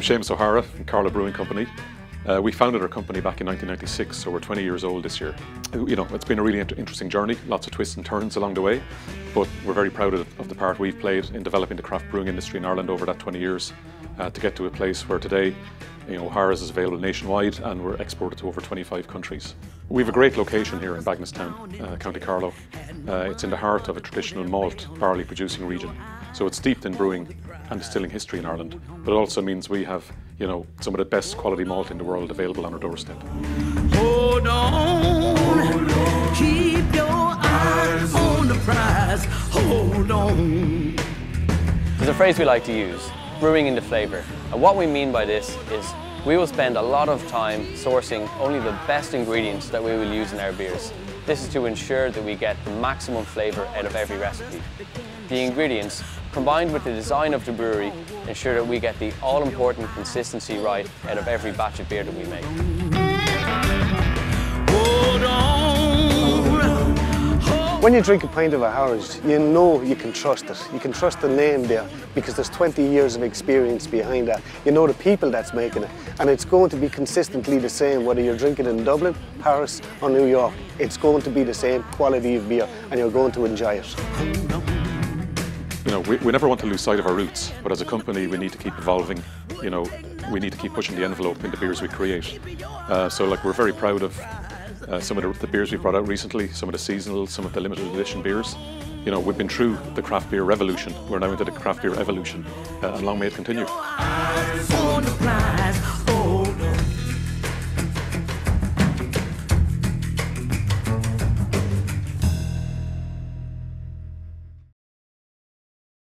Seamus O'Hara from Carlow Brewing Company. Uh, we founded our company back in 1996, so we're 20 years old this year. You know, it's been a really interesting journey, lots of twists and turns along the way, but we're very proud of, of the part we've played in developing the craft brewing industry in Ireland over that 20 years uh, to get to a place where today, you know, O'Hara's is available nationwide and we're exported to over 25 countries. We have a great location here in Bagenalstown, uh, County Carlow. Uh, it's in the heart of a traditional malt barley producing region. So it's steeped in brewing and distilling history in Ireland, but it also means we have, you know, some of the best quality malt in the world available on our doorstep. Hold on, keep your eyes on the prize. Hold on. There's a phrase we like to use, brewing into flavour. And what we mean by this is we will spend a lot of time sourcing only the best ingredients that we will use in our beers. This is to ensure that we get the maximum flavour out of every recipe. The ingredients, combined with the design of the brewery, ensure that we get the all-important consistency right out of every batch of beer that we make. When you drink a pint of O'Hara's, you know you can trust it. You can trust the name there because there's 20 years of experience behind that. You know the people that's making it. And it's going to be consistently the same whether you're drinking in Dublin, Paris or New York. It's going to be the same quality of beer and you're going to enjoy it. You know, we, we never want to lose sight of our roots, but as a company we need to keep evolving. You know, we need to keep pushing the envelope in the beers we create. Uh, so like we're very proud of uh, some of the, the beers we brought out recently, some of the seasonal, some of the limited edition beers. You know, we've been through the craft beer revolution. We're now into the craft beer evolution, uh, and long may it continue.